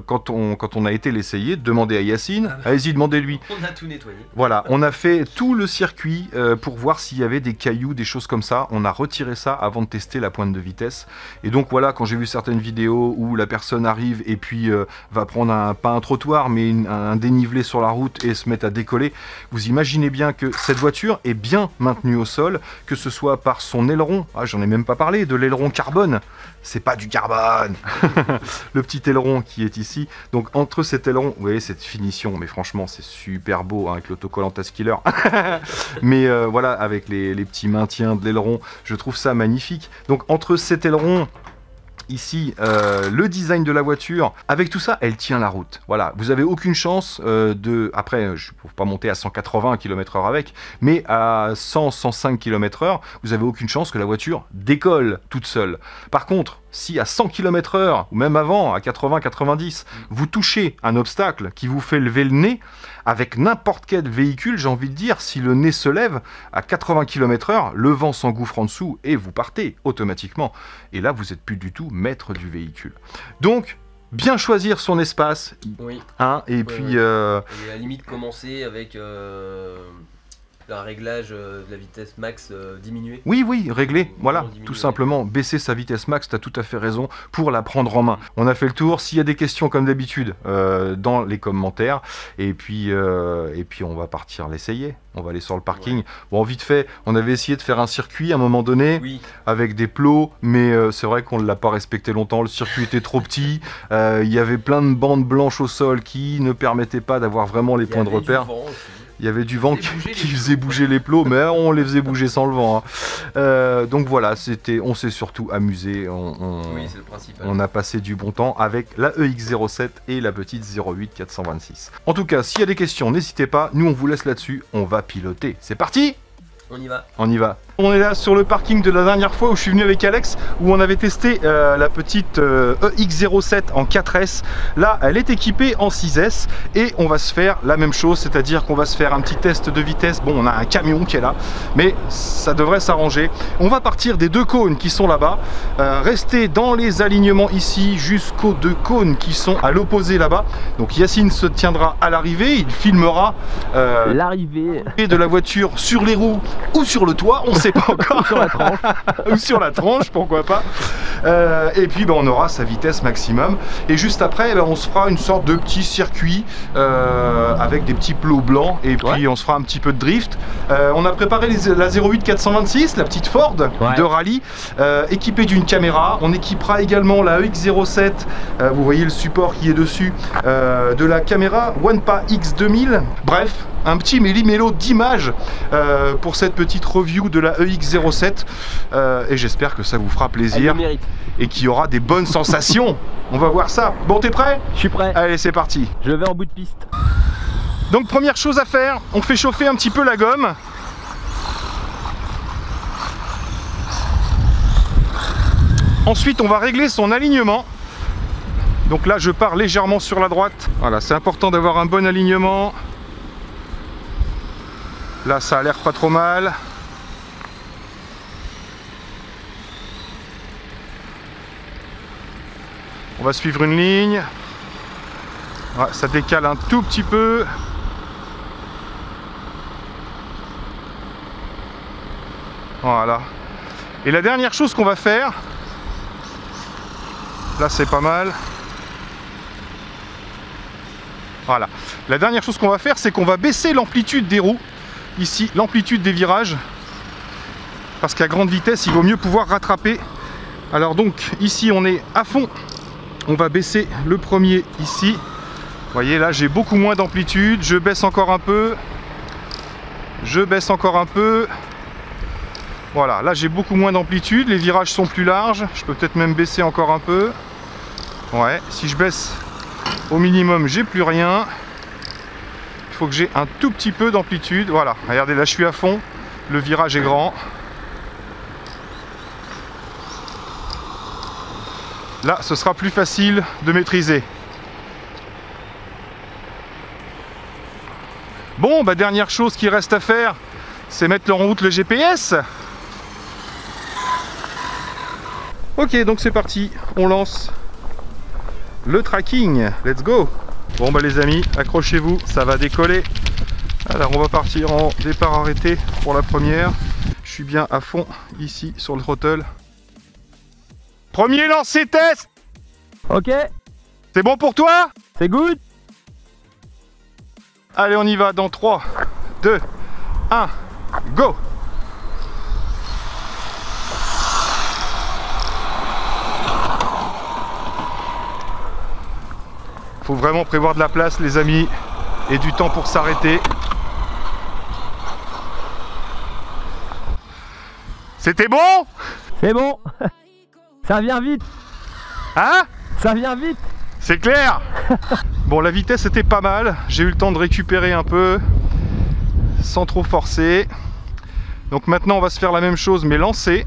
quand, on, quand on a été l'essayer, demandez à Yacine, Ah bah. allez-y, demandez-lui. On a tout nettoyé. Voilà, on a fait tout le circuit pour voir s'il y avait des cailloux, des choses comme ça. On a retiré ça avant de tester la pointe de vitesse. Et donc voilà, quand j'ai vu certaines vidéos où la personne arrive et puis euh, va prendre un, pas un trottoir, mais une- un dénivelé sur la route et se mettre à décoller, vous imaginez bien que cette voiture est bien maintenue au sol, que ce soit par son aileron. Ah, j'en ai même pas parlé, de l'aileron carbone. C'est pas du carbone Le petit aileron qui est ici. Donc entre cet aileron, vous voyez cette finition, mais franchement c'est super beau hein, avec l'autocollant Taskiller. mais euh, voilà, avec les, les petits maintiens de l'aileron, je trouve ça magnifique. Donc entre cet aileron ici euh, le design de la voiture. Avec tout ça elle tient la route. Voilà. Vous avez aucune chance euh, de après je ne peux pas monter à 180 km heure avec mais à 100 105 km heure vous avez aucune chance que la voiture décolle toute seule. Par contre si à 100 km heure ou même avant à 80 90 vous touchez un obstacle qui vous fait lever le nez avec n'importe quel véhicule j'ai envie de dire si le nez se lève à 80 km heure le vent s'engouffre en dessous et vous partez automatiquement et là vous êtes plus du tout maître du véhicule. Donc bien choisir son espace, Oui. hein, et puis euh, Et à la limite commencer avec euh, un réglage euh, de la vitesse max euh, diminuée. Oui, oui, régler, voilà, tout simplement, baisser sa vitesse max, tu as tout à fait raison, pour la prendre en main. On a fait le tour, s'il y a des questions comme d'habitude, euh, dans les commentaires, et puis, euh, et puis on va partir l'essayer, on va aller sur le parking. Bon, vite fait, on avait essayé de faire un circuit à un moment donné, Oui, avec des plots, mais euh, c'est vrai qu'on ne l'a pas respecté longtemps, le circuit était trop petit, il y avait plein de bandes blanches au sol qui ne permettaient pas d'avoir vraiment les points de du repère. vent aussi. Il y avait du vent qui, faisait bouger les plots, mais on les faisait bouger sans le vent. hein. Euh, donc voilà, c'était, on s'est surtout amusé. On, on- Oui, c'est le principal. on a passé du bon temps avec la EX07 et la petite 08 426. En tout cas, s'il y a des questions, n'hésitez pas. Nous, on vous laisse là-dessus. On va piloter. C'est parti On y va. On y va. On est là sur le parking de la dernière fois où je suis venu avec Alex, où on avait testé euh, la petite euh, EX07 en 4S. Là, elle est équipée en 6S et on va se faire la même chose, c'est-à-dire qu'on va se faire un petit test de vitesse. Bon, on a un camion qui est là, mais ça devrait s'arranger. On va partir des deux cônes qui sont là-bas, euh, rester dans les alignements ici jusqu'aux deux cônes qui sont à l'opposé là-bas. Donc Yacine se tiendra à l'arrivée, il filmera L'arrivée. et de la voiture sur les roues ou sur le toit, on pas encore. Sur la tranche. ou sur la tranche, pourquoi pas. Euh, et puis ben, on aura sa vitesse maximum. Et juste après, ben, on se fera une sorte de petit circuit euh, avec des petits plots blancs. Et puis on se fera un petit peu de drift. Euh, on a préparé les- la 08 426, la petite Ford Ouais. de rallye, équipée d'une caméra. On équipera également la EX07. euh, vous voyez le support qui est dessus de la caméra OnePa X2000. Bref, un petit méli-mélo d'images euh, pour cette petite review de la EX07 Euh, et j'espère que ça vous fera plaisir et qu'il y aura des bonnes sensations. On va voir ça. Bon, t'es prêt? Je suis prêt. Allez, c'est parti. Je vais en bout de piste. Donc première chose à faire, on fait chauffer un petit peu la gomme. Ensuite, on va régler son alignement. Donc là, je pars légèrement sur la droite. Voilà, c'est important d'avoir un bon alignement. Là, ça a l'air pas trop mal. On va suivre une ligne. Ça décale un tout petit peu. Voilà. Et la dernière chose qu'on va faire, là c'est pas mal. Voilà. La dernière chose qu'on va faire, c'est qu'on va baisser l'amplitude des roues. Ici, l'amplitude des virages. Parce qu'à grande vitesse, il vaut mieux pouvoir rattraper. Alors donc, ici, on est à fond. On va baisser le premier ici. Vous voyez, là, j'ai beaucoup moins d'amplitude. Je baisse encore un peu. Je baisse encore un peu. Voilà, là j'ai beaucoup moins d'amplitude, les virages sont plus larges, je peux peut-être même baisser encore un peu. Ouais, si je baisse au minimum, j'ai plus rien. Il faut que j'ai un tout petit peu d'amplitude. Voilà, regardez, là je suis à fond, le virage est grand. Là, ce sera plus facile de maîtriser. Bon, bah dernière chose qui reste à faire, c'est mettre en route le GPS. Ok, donc c'est parti, on lance le tracking. Let's go Bon bah les amis, accrochez-vous, ça va décoller. Alors on va partir en départ arrêté pour la première. Je suis bien à fond ici sur le throttle. Premier lancer test Ok, C'est bon pour toi? C'est good. Allez, on y va dans 3, 2, 1, go Faut vraiment prévoir de la place, les amis, et du temps pour s'arrêter. C'était bon? C'est bon. Ça vient vite. Hein Ça vient vite. C'est clair Bon, la vitesse était pas mal. J'ai eu le temps de récupérer un peu sans trop forcer. Donc maintenant, on va se faire la même chose, mais lancer.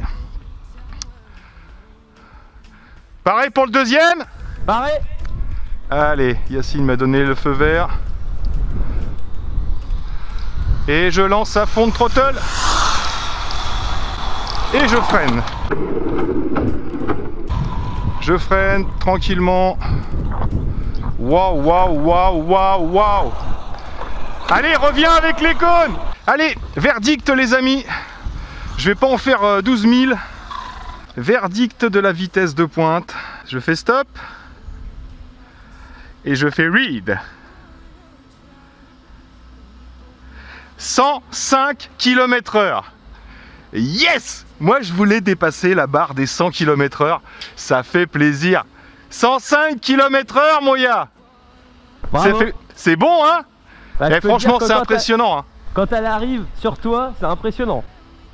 Pareil pour le deuxième Pareil. Allez, Yacine m'a donné le feu vert. Et je lance à fond de throttle. Et je freine. Je freine tranquillement. Waouh, waouh, waouh, waouh, waouh. Allez, reviens avec les cônes Allez, verdict les amis. Je vais pas en faire euh, 12 000. Verdict de la vitesse de pointe. Je fais stop. Et je fais read. 105 km heure. Yes Moi je voulais dépasser la barre des 100 km heure. Ça fait plaisir. 105 km C'est Bravo. fait- C'est bon hein Bah, Eh, Franchement c'est impressionnant. hein. Quand elle arrive sur toi, c'est impressionnant.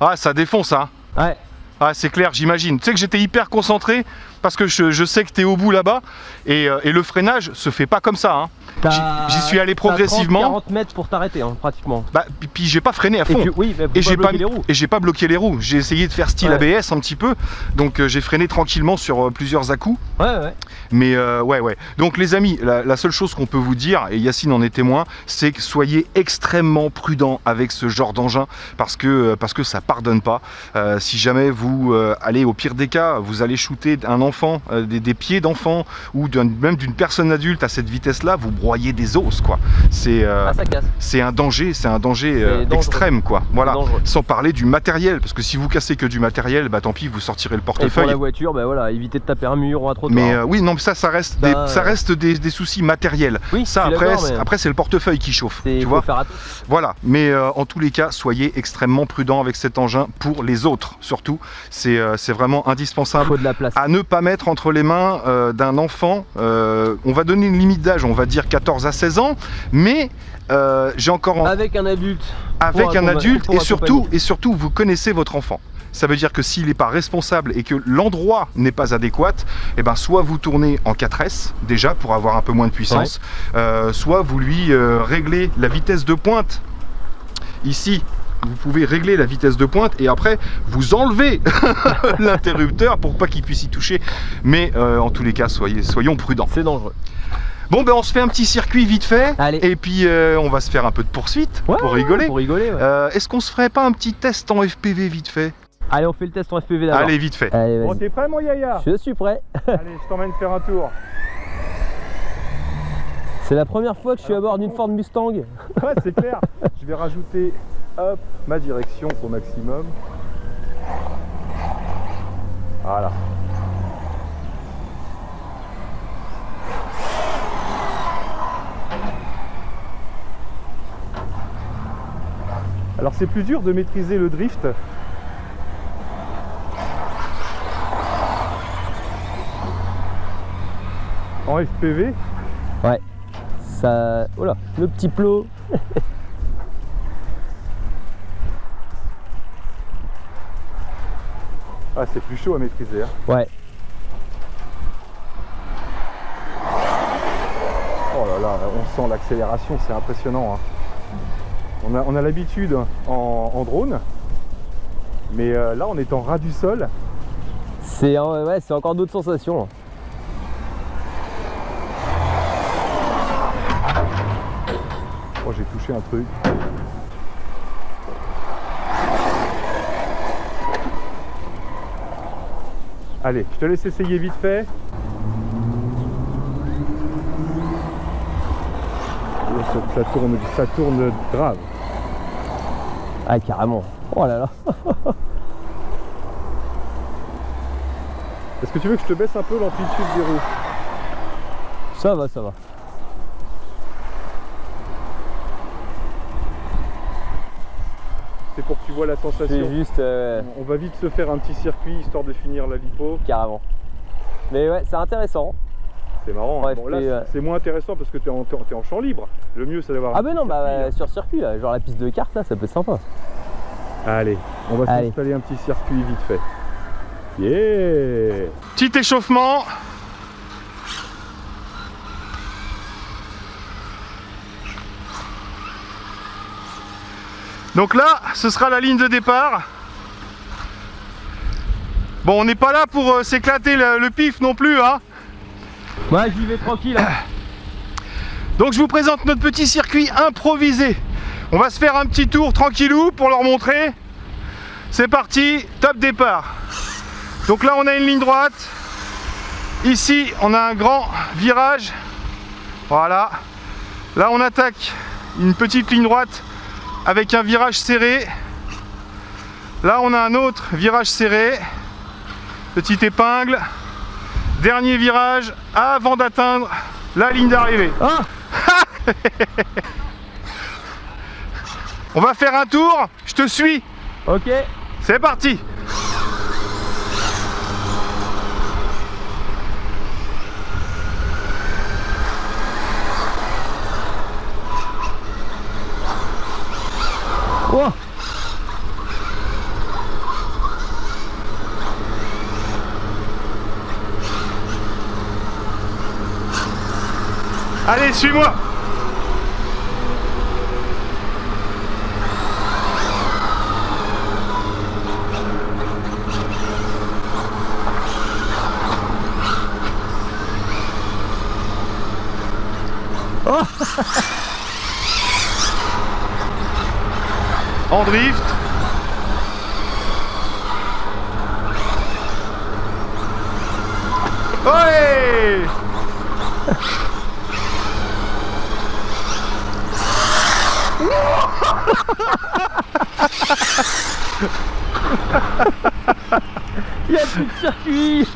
Ah ça défonce hein. Ouais. Ah, c'est clair, j'imagine. Tu sais que j'étais hyper concentré parce que je, je sais que tu es au bout là-bas et, euh, et le freinage se fait pas comme ça. hein. J'y suis allé progressivement. 30, 40 mètres pour t'arrêter, hein, pratiquement. Bah, puis- puis j'ai pas freiné à Et fond. tu- oui, mais Et j'ai pas pas, bloquer les roues. et j'ai pas bloqué les roues. J'ai essayé de faire style Ouais. ABS un petit peu. Donc euh, j'ai freiné tranquillement sur euh, plusieurs à-coups. Ouais, ouais. Mais euh, ouais, ouais. Donc les amis, la, la seule chose qu'on peut vous dire, et Yacine en est témoin, c'est que soyez extrêmement prudents avec ce genre d'engin parce que, parce que ça pardonne pas. Si jamais vous allez, au pire des cas, vous allez shooter un enfant, euh, des, des pieds d'enfant ou même d'une personne adulte à cette vitesse-là, vous broyez des os, quoi. C'est euh, Ah, un danger, c'est un danger euh, extrême, quoi. Voilà. Sans parler du matériel, parce que si vous cassez que du matériel, bah tant pis, vous sortirez le Et pour portefeuille. la voiture, bah voilà, éviter de taper un mur ou un trottoir. Mais euh, oui, non, mais ça, ça reste, des, Ça, ça reste des, des soucis matériels. oui, Ça, après, mais après c'est le portefeuille qui chauffe. Tu vois faire. Voilà. Mais en tous les cas, soyez extrêmement prudents avec cet engin pour les autres, surtout. C'est c'est vraiment indispensable. faut de la place. À ne pas mettre entre les mains euh, d'un enfant. euh, on va donner une limite d'âge, on va dire 14 à 16 ans, mais euh, j'ai encore en- Avec un adulte. avec un adulte et surtout, et surtout, vous connaissez votre enfant. Ça veut dire que s'il n'est pas responsable et que l'endroit n'est pas adéquat, eh ben soit vous tournez en 4S déjà pour avoir un peu moins de puissance, euh, soit vous lui euh, réglez la vitesse de pointe. Ici, vous pouvez régler la vitesse de pointe et après vous enlevez l'interrupteur pour pas qu'il puisse y toucher. Mais euh, en tous les cas, soyez, soyons prudents. C'est dangereux. Bon, ben on se fait un petit circuit vite fait Allez. et puis euh, on va se faire un peu de poursuite Ouais, pour rigoler. Pour rigoler, ouais. Euh, Est-ce qu'on se ferait pas un petit test en FPV vite fait? Allez, on fait le test en FPV d'abord. Allez, vite fait. Allez, t'es prêt mon yaya? Je suis prêt. Allez, je t'emmène faire un tour. C'est la première fois que je suis à bord d'une Ford Mustang. Ouais, c'est clair. je vais rajouter hop, ma direction au maximum. Voilà. Alors c'est plus dur de maîtriser le drift en FPV Ouais. Ça. Oh là, le petit plot. Ah, c'est plus chaud à maîtriser. hein. Ouais. Oh là là, on sent l'accélération, c'est impressionnant. hein. On a, on a l'habitude en, en drone, mais euh, là on est en ras du sol. C'est euh, ouais, c'est encore d'autres sensations. Oh, j'ai touché un truc. Allez, je te laisse essayer vite fait. Oh, Ça, ça tourne, ça tourne grave. Ah, carrément. Oh là là. Est-ce que tu veux que je te baisse un peu l'amplitude des roues Ça va, ça va. C'est pour que tu vois la C'est sensation. juste euh, On va vite se faire un petit circuit histoire de finir la lipo. carrément. Mais ouais, c'est intéressant. C'est marrant. hein. Ouais, Bon, là, c'est, euh, c'est moins intéressant parce que tu es, en t'es en champ libre. Le mieux, c'est d'avoir. un Ah, ben petit non, bah circuit, là. sur circuit, là, genre la piste de kart, là, ça peut être sympa. Allez, on va s'installer un petit circuit vite fait. Yeah Petit échauffement. Donc là, ce sera la ligne de départ. Bon, on n'est pas là pour euh, s'éclater le, le pif non plus, hein. Ouais, j'y vais tranquille. hein. Donc je vous présente notre petit circuit improvisé. On va se faire un petit tour tranquillou pour leur montrer. C'est parti, top départ. Donc là on a une ligne droite. Ici on a un grand virage. Voilà. Là on attaque une petite ligne droite avec un virage serré. Là, on a un autre virage serré. Petite épingle. Dernier virage avant d'atteindre la ligne d'arrivée. Ah On va faire un tour. Je te suis. Ok. C'est parti. Allez, suis-moi. En drift. Ouais Il y a plus de circuit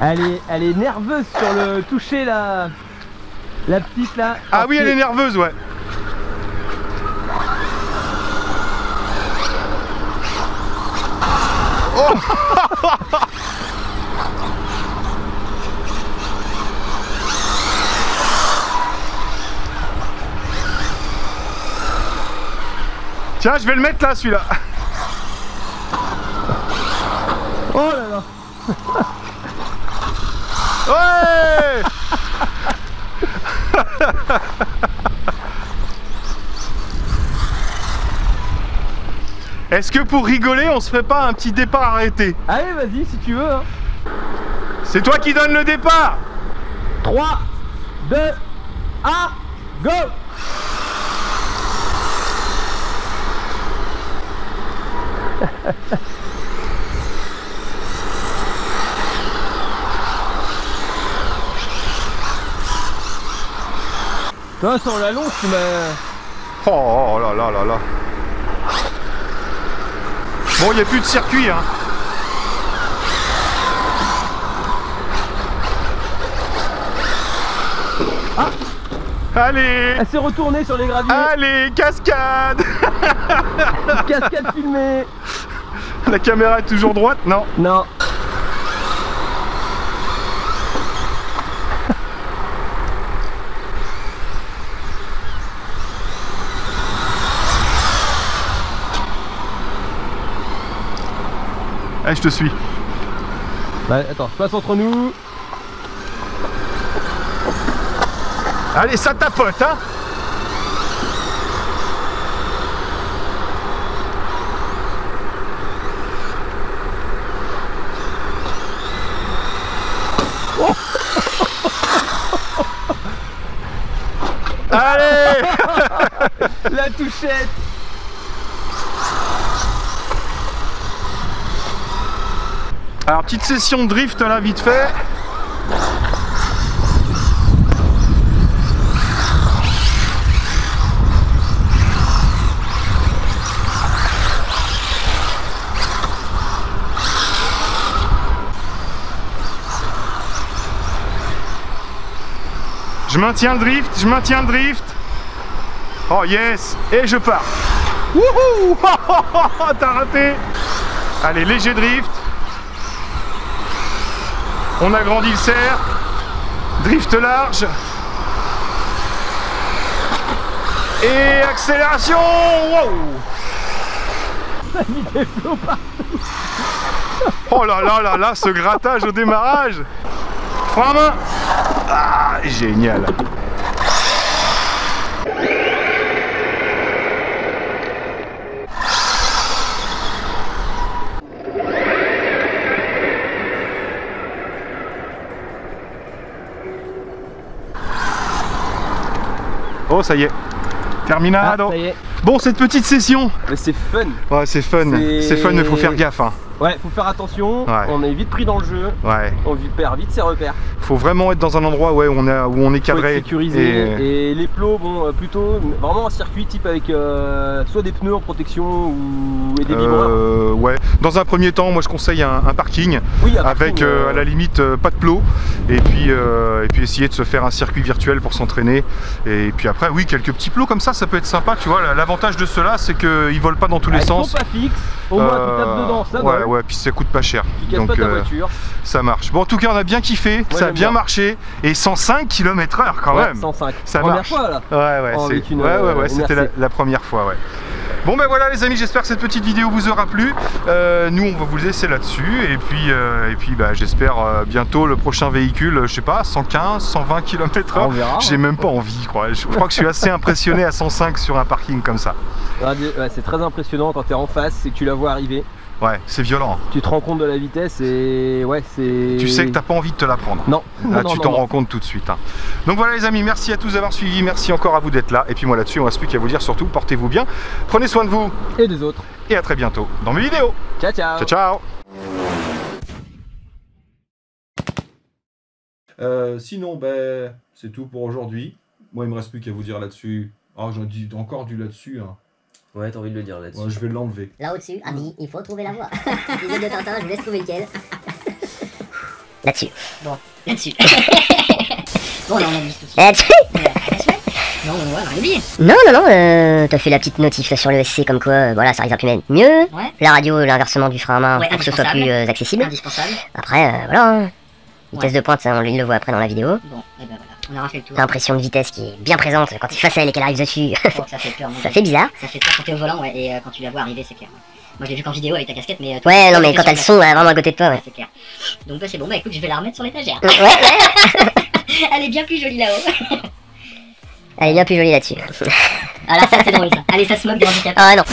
elle, est, elle est nerveuse sur le toucher la, la petite là. Ah oui, elle est nerveuse, ouais. Tiens, je vais le mettre là, celui-là. Oh là là Ouais Est-ce que pour rigoler, on se ferait pas un petit départ arrêté Allez vas-y si tu veux hein. C'est toi qui donne le départ 3, 2, 1, go Toi sur la longe tu m'as... Oh, oh là là là là Bon, il n'y a plus de circuit, hein. Ah. Allez. Elle s'est retournée sur les graviers. Allez, cascade. Cascade filmée. La caméra est toujours droite? Non. Non Allez, je te suis. Bah, Attends, je passe entre nous. Allez, ça tapote, hein. Allez. La touchette Alors, petite session de drift là, vite fait. Je maintiens le drift, je maintiens le drift. Oh yes Et je pars. Wouhou T'as raté Allez, léger drift. On agrandit le cercle. Drift large. Et accélération. Wow. Oh là là là là, ce grattage au démarrage. Frein à main. Ah, génial Oh, ça y est. Ah, Terminado. ça y est. bon, cette petite session. Mais c'est fun Ouais, c'est fun. C'est- fun, mais faut faire gaffe. Hein. Ouais, faut faire attention, Ouais. on est vite pris dans le jeu, Ouais. on vit- perd vite ses repères. Faut vraiment être dans un endroit ouais, où, on est, où on est cadré. sécurisé. et- Et... les plots, bon, euh, plutôt vraiment un circuit type avec euh, soit des pneus en protection ou et des. Euh, ouais. Dans un premier temps, moi je conseille un, un parking Oui, un avec parking, euh, à la limite pas de plot et puis, et puis essayer de se faire un circuit virtuel pour s'entraîner. Et puis après, oui, quelques petits plots comme ça, ça peut être sympa. Tu vois, l'avantage de ceux-là, c'est qu'ils volent pas dans tous les elles sont sens. pas fixes. Au moins, tu tapes dedans, ça ouais, ouais, puis ça coûte pas cher. Tu Donc pas ta voiture. ça marche. Bon, en tout cas, on a bien kiffé, ça a bien bien. marché et 105 km/h quand Ouais, même. 105. Ça Première marche. fois là. Ouais, ouais, Oh, une, ouais, ouais, ouais, euh, c'était la, la première fois, ouais. Bon ben voilà les amis, j'espère que cette petite vidéo vous aura plu. Euh, nous on va vous laisser là-dessus et puis, euh, et puis bah, j'espère euh, bientôt le prochain véhicule, je sais pas, 115, 120 km On h verra. J'ai même pas envie, je crois. Je crois que je suis assez impressionné à 105 sur un parking comme ça. Ouais, c'est très impressionnant quand tu es en face et que tu la vois arriver. Ouais, c'est violent. Tu te rends compte de la vitesse et ouais, c'est. Tu sais que t'as pas envie de te la prendre. Non, Là, non, non, tu t'en rends compte tout de suite. hein. Donc voilà les amis, merci à tous d'avoir suivi, merci encore à vous d'être là. Et puis moi là-dessus, on reste plus qu'à vous dire surtout, portez-vous bien, prenez soin de vous Et des autres. et à très bientôt dans mes vidéos. Ciao, ciao. Ciao ciao Euh, sinon, ben, c'est tout pour aujourd'hui. Moi, il me reste plus qu'à vous dire là-dessus. Ah, j'en dis encore du là-dessus. Hein. Ouais, t'as envie de le dire là-dessus. Ouais, je vais l'enlever. Là au-dessus, a dit il faut trouver la voie. Épisode de Tintin, je vous laisse trouver lequel. Là-dessus. Bon, là-dessus. bon, là on a dit tout. Là-dessus Non, ouais, on a oublié. Non, non, non, euh, t'as fait la petite notif là, sur le SC comme quoi, euh, voilà, ça risque plus mieux. Ouais. La radio, l'inversement du frein à main Ouais, pour que ce soit plus euh, accessible. Indispensable. Après, euh, voilà. hein. Vitesse Ouais. de pointe, ça, on le voit après dans la vidéo. Bon, et ben voilà, L'impression de vitesse qui est bien présente quand t'es face à elle et qu'elle arrive dessus. Oh, ça fait peur, mon ça Dieu. fait bizarre. Ça fait peur quand t'es au volant, ouais, et euh, quand tu la vois arriver, c'est clair. ouais. Moi je l'ai vu qu'en vidéo avec ta casquette, mais. euh, Ouais, non, mais quand elles sont vraiment à côté de toi, Ouais, ouais. c'est clair. Donc bah, c'est bon, bah écoute, je vais la remettre sur l'étagère. Ouais, ouais. Elle est bien plus jolie là-haut. Elle est bien plus jolie là-dessus. Ah là, ça c'est drôle ça. Allez, ça se moque des handicapés. Ah non.